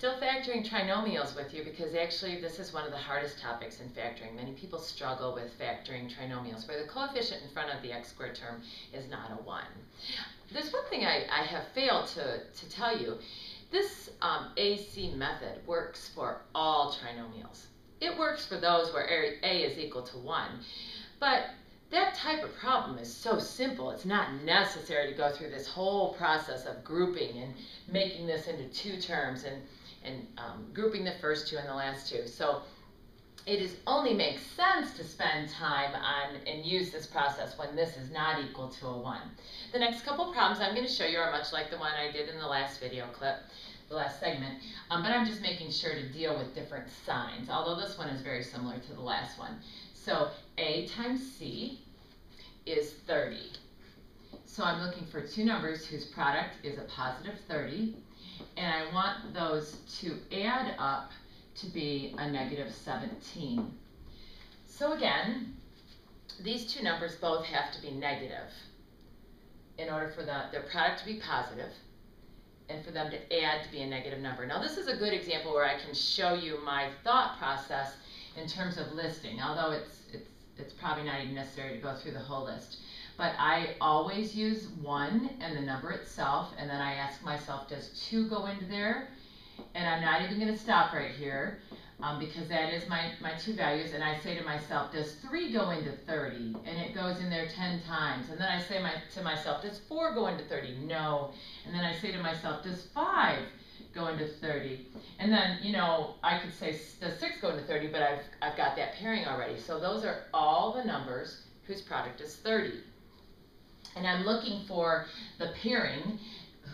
still factoring trinomials with you because actually this is one of the hardest topics in factoring. Many people struggle with factoring trinomials where the coefficient in front of the x squared term is not a 1. There's one thing I, I have failed to, to tell you. This um, AC method works for all trinomials. It works for those where a is equal to 1. But that type of problem is so simple. It's not necessary to go through this whole process of grouping and making this into two terms and, and um, grouping the first two and the last two. So it is only makes sense to spend time on and use this process when this is not equal to a 1. The next couple problems I'm going to show you are much like the one I did in the last video clip, the last segment, um, but I'm just making sure to deal with different signs, although this one is very similar to the last one. So A times C is 30. So I'm looking for two numbers whose product is a positive 30, and I want those to add up to be a negative 17. So again, these two numbers both have to be negative in order for the, their product to be positive and for them to add to be a negative number. Now this is a good example where I can show you my thought process in terms of listing, although it's, it's, it's probably not even necessary to go through the whole list. But I always use one and the number itself, and then I ask myself, does two go into there? And I'm not even going to stop right here um, because that is my, my two values. And I say to myself, does three go into 30? And it goes in there 10 times. And then I say my, to myself, does four go into 30? No. And then I say to myself, does five go into 30. And then, you know, I could say, does 6 go into 30, but I've, I've got that pairing already. So those are all the numbers whose product is 30. And I'm looking for the pairing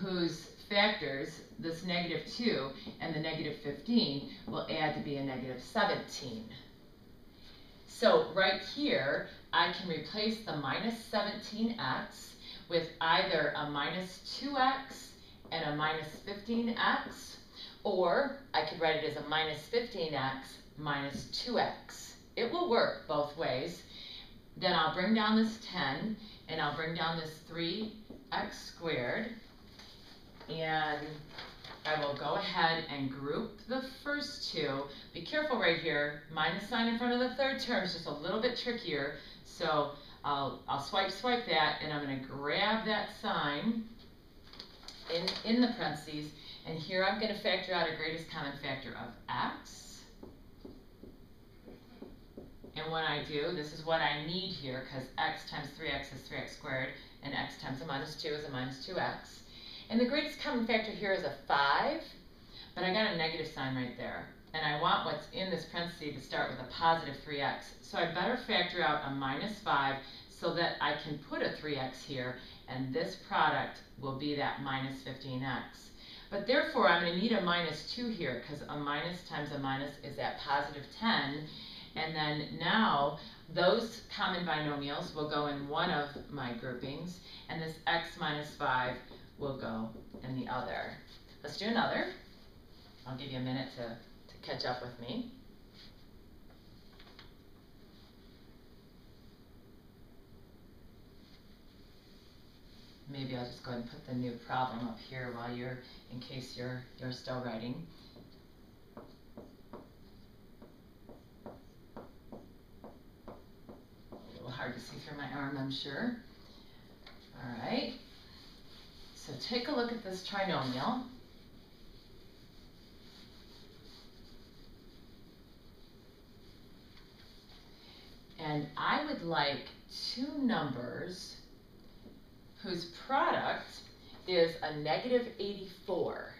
whose factors, this negative 2 and the negative 15, will add to be a negative 17. So right here, I can replace the minus 17x with either a minus 2x and a minus 15x, or I could write it as a minus 15x minus 2x. It will work both ways. Then I'll bring down this 10, and I'll bring down this 3x squared, and I will go ahead and group the first two. Be careful right here. Minus sign in front of the third term is just a little bit trickier. So I'll, I'll swipe, swipe that, and I'm going to grab that sign in, in the parentheses, and here I'm going to factor out a greatest common factor of x. And when I do, this is what I need here, because x times 3x is 3x squared, and x times a minus 2 is a minus 2x. And the greatest common factor here is a 5, but I got a negative sign right there. And I want what's in this parenthesis to start with a positive 3x. So I better factor out a minus 5 so that I can put a 3x here and this product will be that minus 15x. But therefore, I'm going to need a minus 2 here because a minus times a minus is that positive 10. And then now, those common binomials will go in one of my groupings, and this x minus 5 will go in the other. Let's do another. I'll give you a minute to, to catch up with me. maybe I'll just go ahead and put the new problem up here while you're, in case you're, you're still writing. A little hard to see through my arm, I'm sure. All right, so take a look at this trinomial. And I would like two numbers whose product is a negative 84.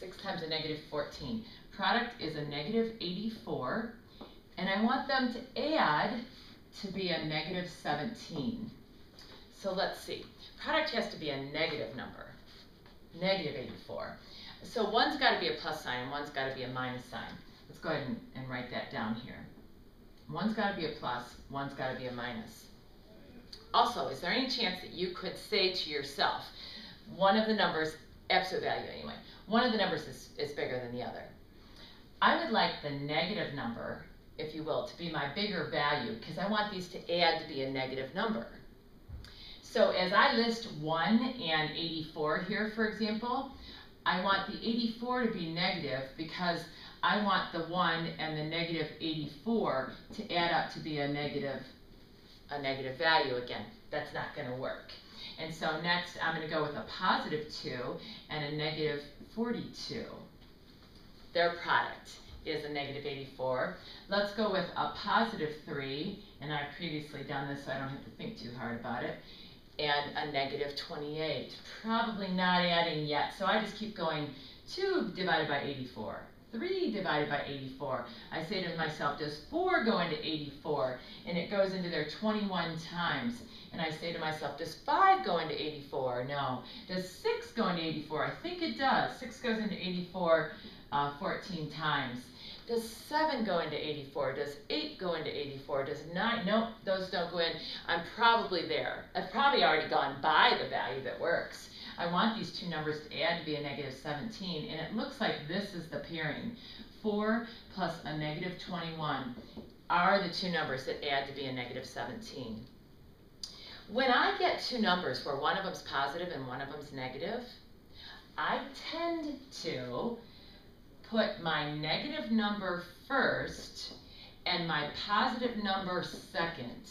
6 times a negative 14. Product is a negative 84, and I want them to add to be a negative 17. So let's see. Product has to be a negative number, negative 84. So one's got to be a plus sign and one's got to be a minus sign. Let's go ahead and, and write that down here. One's got to be a plus, one's got to be a minus. Also, is there any chance that you could say to yourself, one of the numbers, absolute value anyway, one of the numbers is, is bigger than the other? I would like the negative number, if you will, to be my bigger value because I want these to add to be a negative number. So as I list 1 and 84 here, for example, I want the 84 to be negative because I want the 1 and the negative 84 to add up to be a negative, a negative value again. That's not going to work. And so next I'm going to go with a positive 2 and a negative 42. Their product is a negative 84. Let's go with a positive 3, and I've previously done this so I don't have to think too hard about it, and a negative 28. Probably not adding yet, so I just keep going 2 divided by 84. 3 divided by 84. I say to myself, does 4 go into 84? And it goes into there 21 times. And I say to myself, does 5 go into 84? No. Does 6 go into 84? I think it does. 6 goes into 84 uh, 14 times. Does 7 go into 84? Does 8 go into 84? Does 9? Nope, those don't go in. I'm probably there. I've probably already gone by the value that works. I want these two numbers to add to be a negative 17, and it looks like this is the pairing. 4 plus a negative 21 are the two numbers that add to be a negative 17. When I get two numbers where one of them's positive and one of them's negative, I tend to put my negative number first and my positive number second.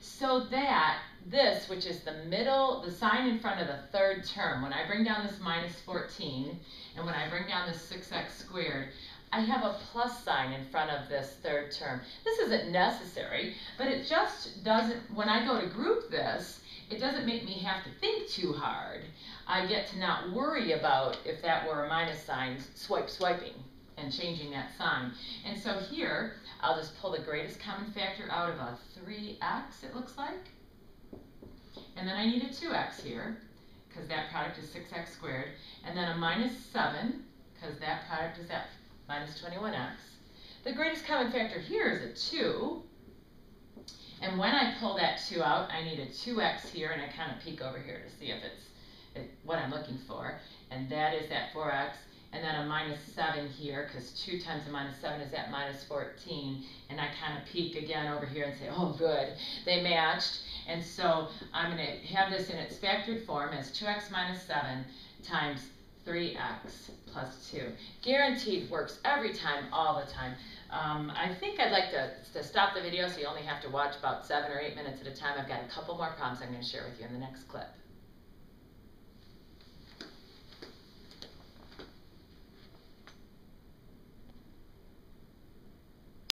So that this, which is the middle, the sign in front of the third term, when I bring down this minus 14, and when I bring down this 6x squared, I have a plus sign in front of this third term. This isn't necessary, but it just doesn't, when I go to group this, it doesn't make me have to think too hard. I get to not worry about if that were a minus sign, swipe swiping and changing that sign. And so here, I'll just pull the greatest common factor out of a 3x, it looks like. And then I need a 2x here, because that product is 6x squared. And then a minus 7, because that product is at minus 21x. The greatest common factor here is a 2, and when I pull that 2 out, I need a 2x here, and I kind of peek over here to see if it's it, what I'm looking for. And that is that 4x. And then a minus 7 here, because 2 times a minus 7 is at minus 14. And I kind of peek again over here and say, oh, good, they matched. And so I'm going to have this in its factored form as 2x minus 7 times 3x plus 2. Guaranteed works every time, all the time. Um, I think I'd like to, to stop the video so you only have to watch about seven or eight minutes at a time. I've got a couple more problems I'm going to share with you in the next clip.